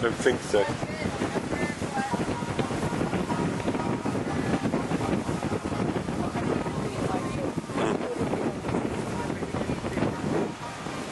don't think so.